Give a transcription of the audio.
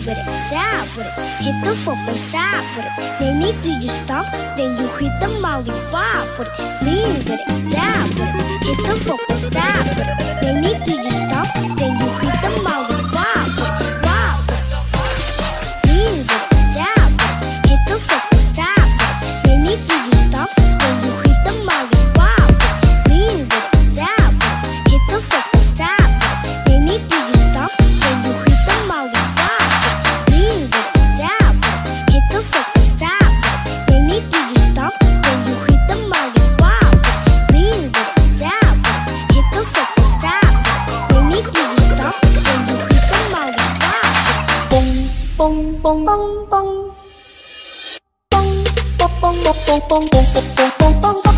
Put it, down. Put it, hit the football Stop. Put it. Then after you stop, then you hit the molly bob with it, lean Put it, down. Put it, hit the football Stop. Put it. Then after you bong bong bong bong bong bong bong bong bong bong bong bông bông bông